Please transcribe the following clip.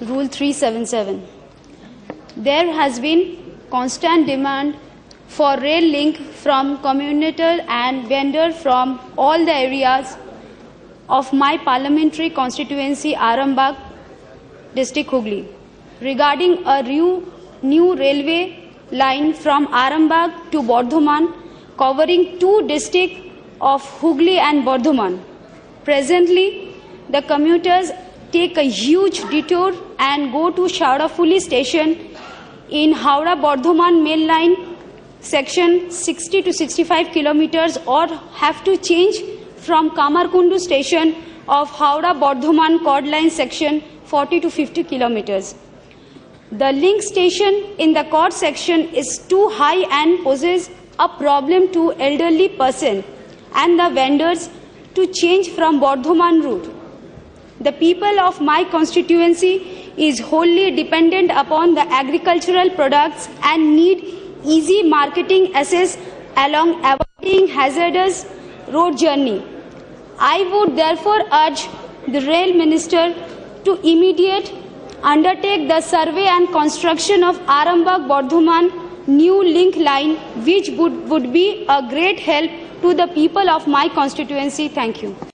Rule 377. There has been constant demand for rail link from commuter and vendor from all the areas of my parliamentary constituency Arambagh district Hooghly regarding a new, new railway line from Arambagh to Bardhaman covering two districts of Hooghly and Bardhaman. Presently, the commuters take a huge detour and go to Sheoraphuli station in Howrah Bardhaman main line section 60 to 65 kilometers or have to change from Kamarkundu station of Howrah Bardhaman chord line section 40 to 50 kilometers. The link station in the chord section is too high and poses a problem to elderly person and the vendors to change from Bardhaman route. The people of my constituency is wholly dependent upon the agricultural products and need easy marketing access along avoiding hazardous road journey. I would therefore urge the rail minister to immediate undertake the survey and construction of Arambagh Bardhaman new link line which would, would be a great help to the people of my constituency. Thank you.